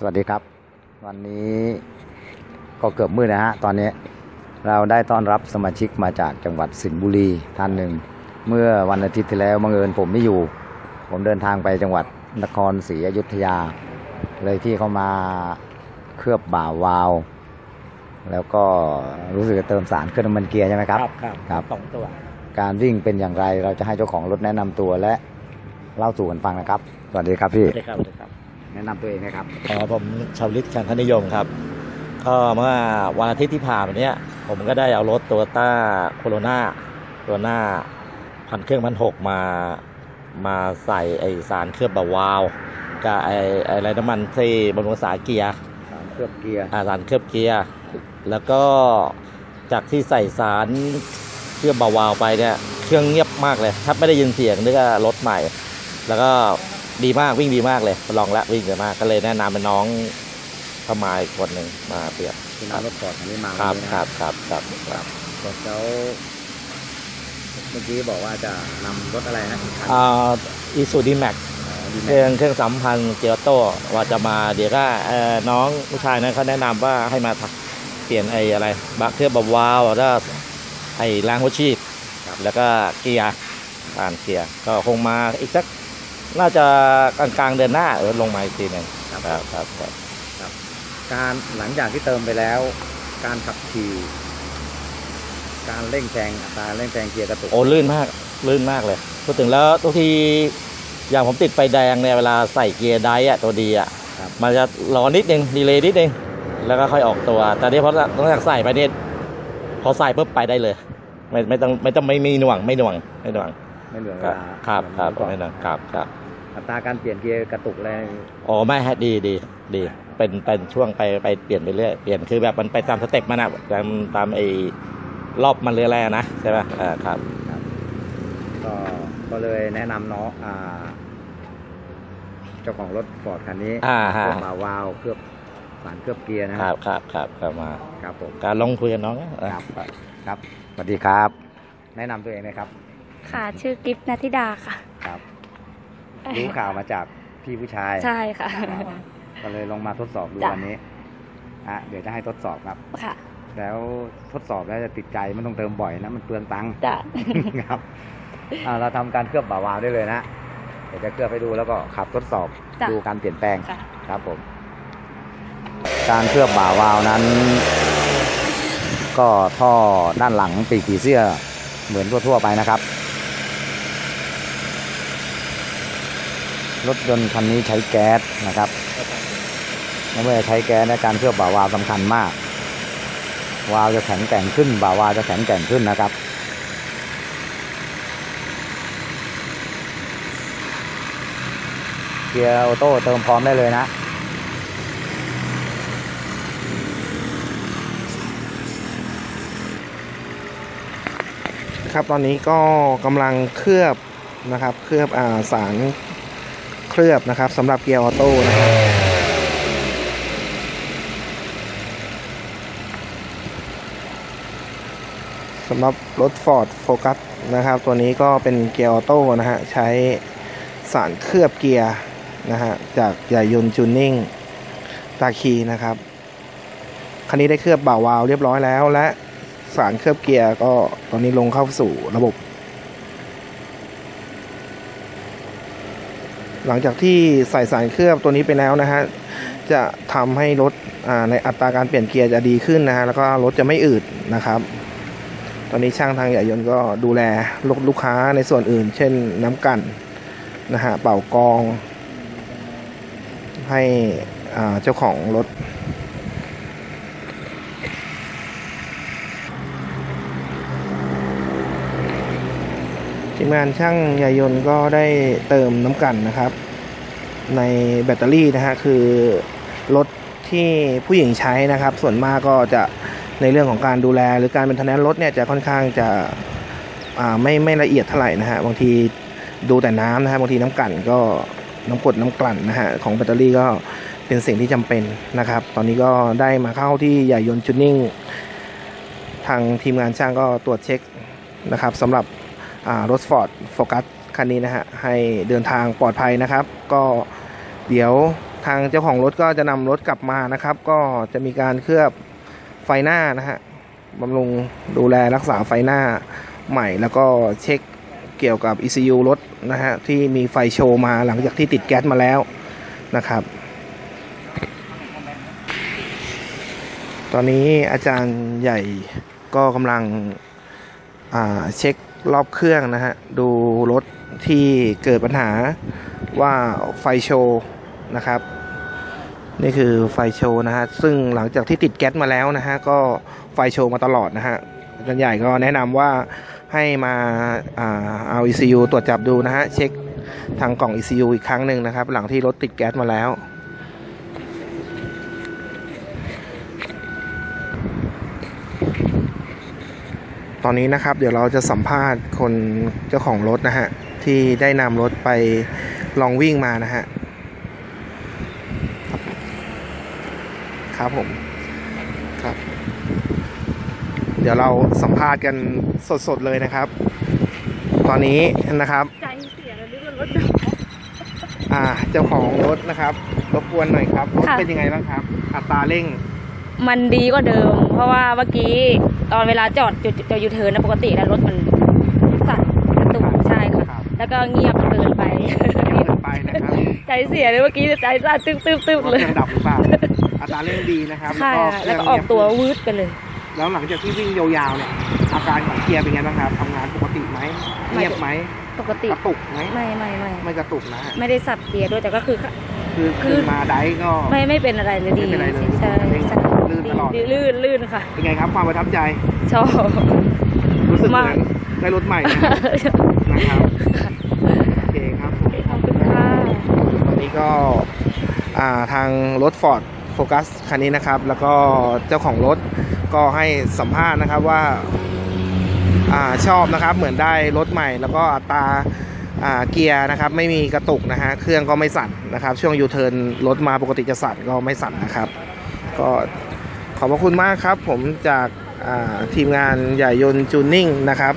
สวัสดีครับ วันนี้ก็เกือบมืดนะฮะ ตอนนี้เราได้ต้อนรับสมาชิกมาจากจังหวัดสิงห์บุรีท่านหนึ่ง เมื่อวันอาทิตย์ที่แล้วบังเอิญผมไม่อยู่ ผมเดินทางไปจังหวัดนครศรีอยุธยา เลยที่เขามาเคลือบบ่าวาล์วแล้วก็รู้สึกจะเติมสารเครื่องน้ำมันเกียร์ใช่ไหมครับครับครับสองตัว การวิ่งเป็นอย่างไรเราจะให้เจ้าของรถแนะนำตัวและเล่าสู่กันฟังนะครับ สวัสดีครับพี่สวัสดีครับสวัสดีครับ แนะนำตัวเองนะครับอ๋อผมชาวลิตคันธนิยมครับก็เมื่อวันอาทิตย์ที่ผ่านมาเนี้ยผมก็ได้เอารถตัวต้าโคโรนาตัวหน้าพันเครื่องพันหกมามาใส่ไอสารเคลือบแบบวาล์วกับไอไออะไรน้ำมันที่บำรุงรักษาเกียร์สารเคลือบเกียร์อาสารเคลือบเกียร์แล้วก็จากที่ใส่สารเคลือบเบาๆไปเนี่ยเครื่องเงียบมากเลยถ้าไม่ได้ยินเสียงนึกว่ารถใหม่ แล้วก็ ดีมากวิ่งดีมากเลยลองละวิ่งดีมากก็เลยแนะนำเป็นน้องเข้ามาอีกคนหนึ่งมาเปรียบที่นำรถฟอร์ดคันนี้มาครับวันนี้คนะรับครับครับครับรถแล้วเมื่อกี้บอกว่าจะนำรถอะไรนะอีกคันอ่าอีซูดีแม็กอ๋อดีเคแม็รื่องเครื่องสัมพันธ์เกียร์โต้ว่าจะมาเดี๋ยวก็เอ่อน้องผู้ชายนั้นเขาแนะนำว่าให้มาทักเปลี่ยนไอ้อะไรบักเครื่องบบวาล์วแล้วก็ไอ้ล้างหัวชีพแล้วก็เกียร์ผ่านเกียร์ก็คงมาอีกสัก น่าจะกลางกลางๆเดือนหน้าเออลงมาอีกทีหนึ่งครับครับครับครับการหลังจากที่เติมไปแล้ว การขับขี่ การเร่งแซงอัตราเร่งแซงเกียร์กระตุกโอ้ลื่นมากลื่นมากเลยพูดถึงแล้วทุกทีอย่างผมติดไฟแดงเนี่ยเวลาใส่เกียร์ไดอะตัวดีอะครับมันจะรอนิดนึง delay นิดนึงแล้วก็ค่อยออกตัว แต่นี่พอหลังจากใส่ไปเนี่ยพอใส่ปุ๊บไปได้เลย ไม่ไม่ต้องไม่ต้องไม่มีหน่วงไม่หน่วงไม่หน่วง ไม่เหลือเวครับลาครับครับเหมือนไม่เมื่อหน่วงก่อนครับครับอัตราการเปลี่ยนเกียร์กระตุกอะไรอ๋อไม่ฮะดีดีดี เป็นเป็นช่วงไปไปเปลี่ยนไปเรื่อยเปลี่ยนคือแบบมันไปตาม step มันอะตามตามไอ้รอบมันเรื่อยๆนะใช่ไหมอ่าครับก็ก็เลยแนะนำน้องอ่า เจ้าของรถฟอร์ดคันนี้อ่าเคฮะลือบบ่าวาล์วเคลือบสารเคลือบเกียร์นะคครัรับบครับครับครับมาครับผมการลองคุยกับน้องนะเออครับครับสวัสดีครับ แนะนำตัวเองนะครับ ค่ะ ชื่อกิฟต์นัทธิดาค่ะ ครับ รู้ข่าวมาจากพี่ผู้ชาย ใช่ค่ะ ก็เลยลองมาทดสอบดูจ้ะวันนี้อะเดี๋ยวจะให้ทดสอบครับค่ะ แล้วทดสอบแล้วจะติดใจไม่ต้องเติมบ่อยนะ มันเปลืองตังค์จ้ะครับอ่าเราทำการเคลือบบ่าวาวได้เลยนะเดี๋ยวจะเคลือบให้ดูแล้วก็ขับทดสอบจ้ะดูการเปลี่ยนแปลงค่ะครับผม การเคลือบบ่าวาวนั้น ก็ท่อด้านหลังปีกผีเสื้อเหมือนทั่วๆไปนะครับ รถยนต์คันนี้ใช้แก๊สนะครับเมื่อใช้แก๊สในการเคลือบบ่าวาวสำคัญมาก วาล์วจะแข็งแกร่งขึ้น บ่าวาล์วจะแข็งแกร่งขึ้นนะครับเกียร์ออโต้เติมพร้อมได้เลยนะครับตอนนี้ก็กำลังเคลือบนะครับ เคลือบอาสาร เคลือบนะครับสำหรับเกียร์ออโต้นะครับสำหรับรถ Ford Focus นะครับ ตัวนี้ก็เป็นเกียร์ออโต้นะฮะ ใช้สารเคลือบเกียร์นะฮะ จากใหญ่ยนต์จูนนิ่งตาคลีนะครับ คันนี้ได้เคลือบบ่าวาล์วเรียบร้อยแล้ว และสารเคลือบเกียร์ก็ตอนนี้ลงเข้าสู่ระบบ หลังจากที่ใส่สารเคลือบตัวนี้ไปแล้วนะฮะจะทำให้รถในอัตราการเปลี่ยนเกียร์จะดีขึ้นนะฮะแล้วก็รถจะไม่อืดนะครับ ตอนนี้ช่างทางใหญ่ยนต์ก็ดูแลลูกลูกค้าในส่วนอื่น เช่นน้ำกันนะฮะเป่ากอง ให้เจ้าของรถ ทีมงานช่างยายนก็ได้เติมน้ำกันนะครับ ในแบตเตอรี่นะฮะคือรถที่ผู้หญิงใช้นะครับ ส่วนมากก็จะในเรื่องของการดูแล หรือการเป็นทนนรถเนี่ยจะค่อนข้างจะอ่าไม่ไม่ละเอียดเท่าไหร่นะฮะบางทีดูแต่น้ำนะฮะบางทีน้ำกลั่นก็น้ำกดน้ำกลั่นนะฮะของแบตเตอรี่ก็เป็นสิ่งที่จำเป็นนะครับ ตอนนี้ก็ได้มาเข้าที่ใหญ่ยนต์จูนนิ่ง ทางทีมงานช่างก็ตรวจเช็คนะครับสำหรับ รถ Ford Focus คันนี้นะฮะให้เดินทางปลอดภัยนะครับ ก็เดี๋ยวทางเจ้าของรถก็จะนำรถกลับมานะครับ ก็จะมีการเคลือบไฟหน้านะฮะบำรุงดูแลรักษาไฟหน้าใหม่ แล้วก็เช็คเกี่ยวกับ ECU รถนะฮะที่มีไฟโชว์มาหลังจากที่ติดแก๊สมาแล้วนะครับ ตอนนี้อาจารย์ใหญ่ก็กำลัง เช็ครอบเครื่องนะฮะ ดูรถที่เกิดปัญหาว่าไฟโชว์นะครับ นี่คือไฟโชว์นะฮะ ซึ่งหลังจากที่ติดแก๊สมาแล้วนะฮะ ก็ไฟโชว์มาตลอดนะฮะอาจารย์ใหญ่ก็แนะนำว่าให้มาอ่าเอา ECU ตรวจจับดูนะฮะ เช็คทางกล่อง ECU อีกครั้งหนึ่งนะครับ หลังที่รถติดแก๊สมาแล้ว ตอนนี้นะครับ เดี๋ยวเราจะสัมภาษณ์คนเจ้าของรถนะฮะ ที่ได้นำรถไปลองวิ่งมานะฮะ ครับผมครับ เดี๋ยวเราสัมภาษณ์กันสดๆเลยนะครับ ตอนนี้นะครับใจเสียแล้วนึกว่ารถอ่าเจ้าของรถนะครับรบกวนหน่อยครับรถค่ะเป็นยังไงบ้างครับ อัตราเร่ง มันดีกว่าเดิม เพราะว่าเมื่อกี้ตอนเวลาจอดจุดจอดยูเทิร์นนะปกติแล้วรถมันสั่นกระตุกใช่ค่ะครับแล้วก็เงียบเกินไปเกินไปนะครับใจเสียเลยเมื่อกี้ใจสั่นตึ๊บตึ๊บตึ๊บรถเลยยังดับหรือเปล่าอัตราเร่งดีนะครับค่ะเคแล้วรื่ก็งออกตัวเงียบวืดไปเลย แล้วหลังจากที่วิ่งยาวๆเนี่ยอาการของเกียร์เป็นไงบ้างครับทำงานปกติไหมเงียบไหมปกติ กระตุกไหมไม่ไม่ไม่ไม่กระตุกนะฮะไม่ได้สับเกียร์ด้วยแต่ก็คือ คือคืคืออมาได้ก็ไม่ไม่เป็นอะไรเลยดีไม่เป็นไรเลยใช่ลื่นใช่ ลื่นตลอด ดีลื่นลื่นค่ะ เป็นไงครับความประทับใจ ชอบ รู้สึกเหมืมาอกนได้รถใหม่นะนะครับโอเคครับผมขอบคุณค่ะตอนนี้ก็อ่าทางรถ Ford Focus คันนี้นะครับ แล้วก็เจ้าของรถก็ให้สัมภาษณ์นะครับว่าอ่าชอบนะครับเหมือนได้รถใหม่ แล้วก็อัตราอ่าเกียร์นะครับ ไม่มีกระตุกนะฮะเครื่องก็ไม่สั่นนะครับ ช่วงยูเทิร์นรถมาปกติจะสั่นก็ไม่สั่นนะครับ ก็ ขอบพระคุณมากครับ ผมจากทีมงานใหญ่ยนต์จูนนิ่งนะครับ